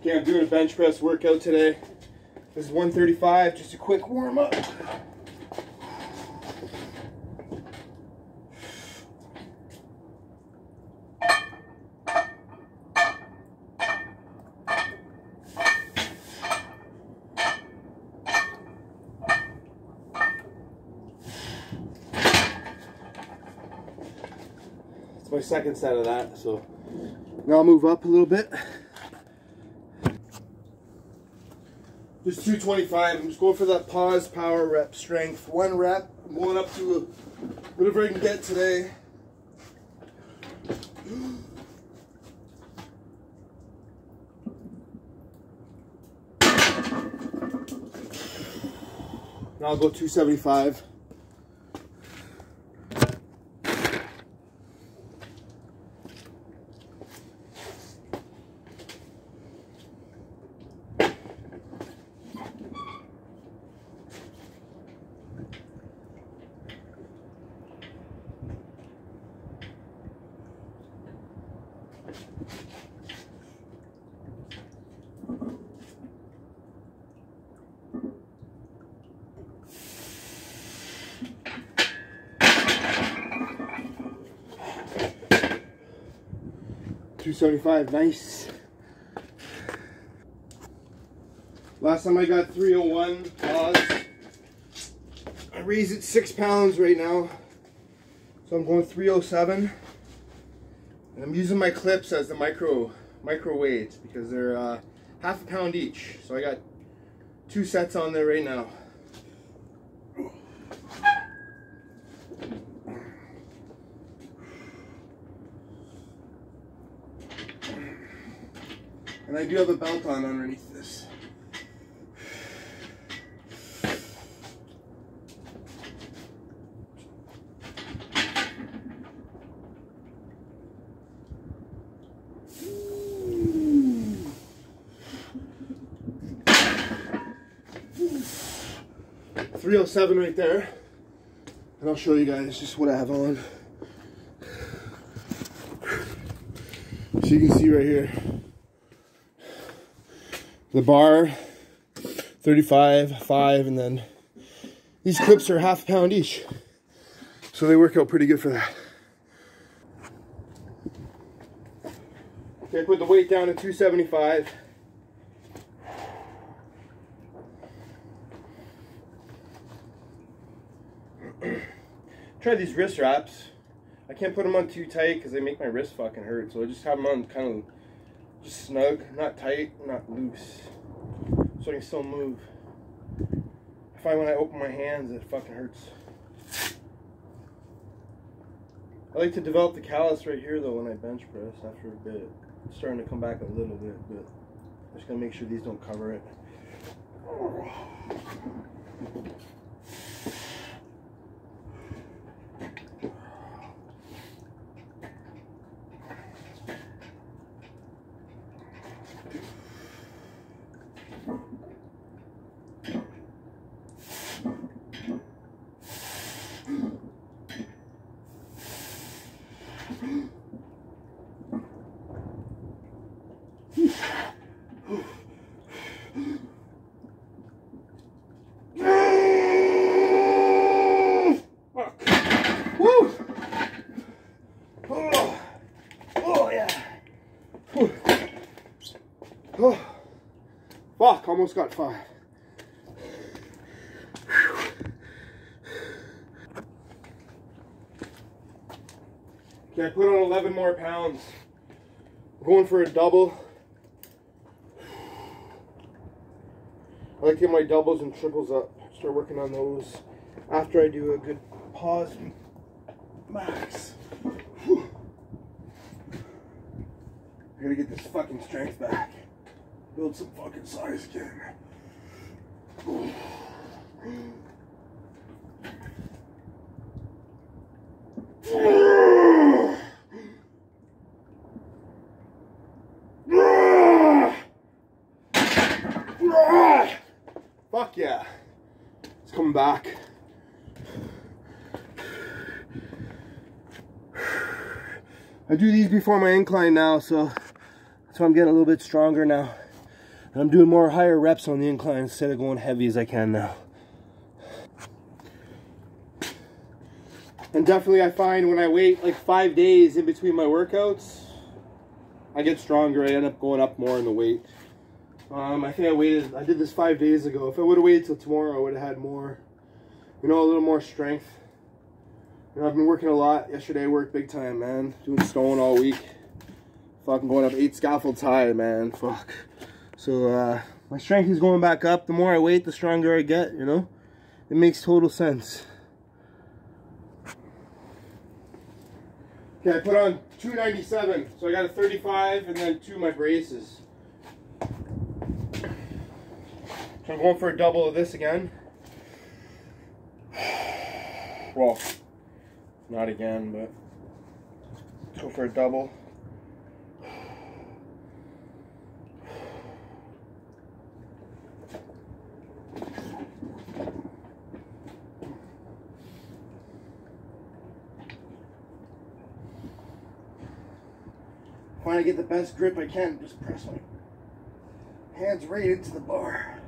Okay, I'm doing a bench press workout today. This is 135, just a quick warm up. It's my second set of that, so now I'll move up a little bit. Just 225. I'm just going for that pause power rep strength. One rep. I'm going up to whatever I can get today. Now I'll go 275. Two seventy-five, nice. Last time I got 301 pause. I raised it six pounds right now. So I'm going 307. And I'm using my clips as the micro micro weights because they're uh, half a pound each. So I got two sets on there right now. And I do have a belt on underneath this. Three oh seven right there. And I'll show you guys just what I have on. So you can see right here the bar 35 5 and then these clips are half pound each. So they work out pretty good for that. Okay put the weight down to 275 try these wrist wraps. I can't put them on too tight because they make my wrist fucking hurt so I just have them on kind of snug, not tight, not loose. So I can still move. I find when I open my hands, it fucking hurts. I like to develop the callus right here though when I bench press after a bit. It's starting to come back a little bit, but I'm just gonna make sure these don't cover it. Woo! Oh, oh yeah. Whew. Oh, fuck! Almost got five. Okay, I put on 11 more pounds. I'm going for a double. I like to get my doubles and triples up. Start working on those after I do a good pause max. I gotta get this fucking strength back. Build some fucking size again. Fuck yeah. It's coming back. I do these before my incline now, so why I'm getting a little bit stronger now. And I'm doing more higher reps on the incline instead of going heavy as I can now. And definitely I find when I wait like five days in between my workouts, I get stronger. I end up going up more in the weight. Um, I think I waited, I did this five days ago. If I would have waited till tomorrow, I would have had more, you know, a little more strength. You know, I've been working a lot. Yesterday I worked big time, man. Doing stone all week. Fucking going up eight scaffolds high, man. Fuck. So, uh, my strength is going back up. The more I wait, the stronger I get, you know? It makes total sense. Okay, I put on 297. So I got a 35 and then two my braces. So I'm going for a double of this again. Well, not again, but go for a double. To get the best grip I can, just press my hands right into the bar.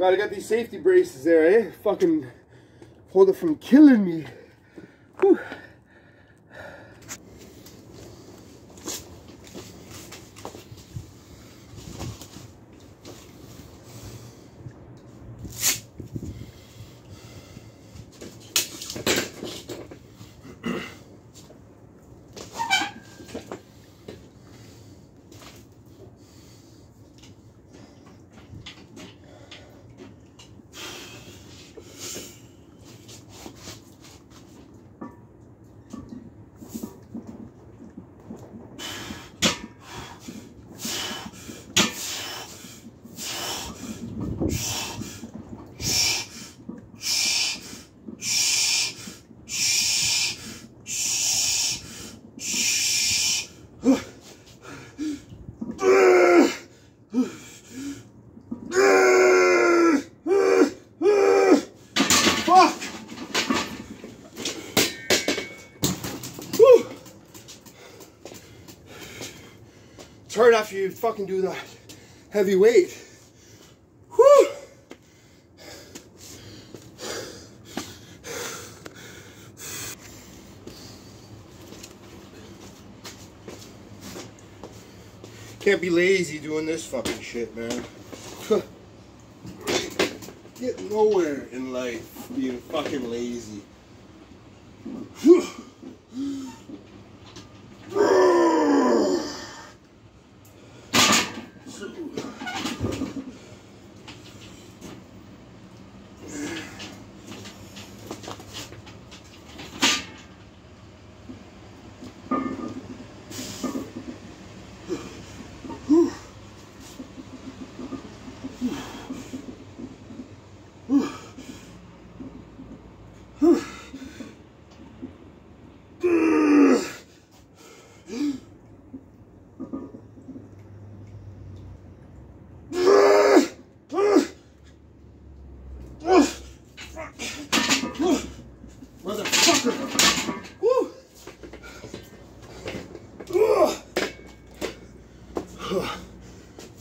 Glad I got these safety braces there, eh? Fucking hold it from killing me. Whew. You fucking do that heavy weight. Whew. Can't be lazy doing this fucking shit, man. Get nowhere in life being fucking lazy.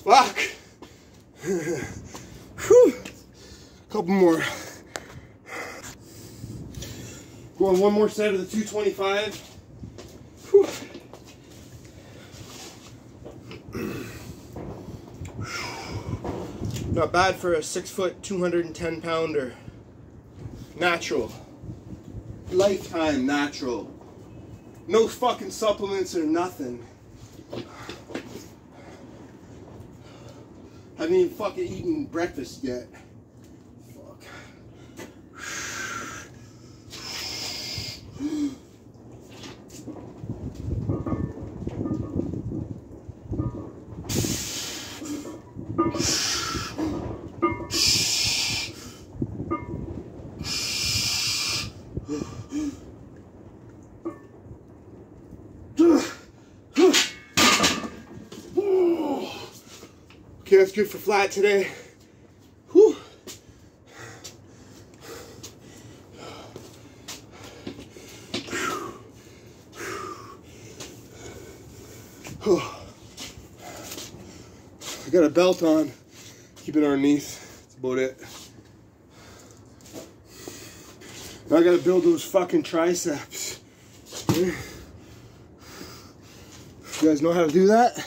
Fuck. Whew. Couple more. Going one more set of the 225. Whew. Not bad for a six foot, 210 pounder. Natural. Lifetime natural. No fucking supplements or nothing. Haven't even fucking eaten breakfast yet. That's good for flat today. Whew. I got a belt on. Keep it underneath. That's about it. Now I gotta build those fucking triceps. You guys know how to do that?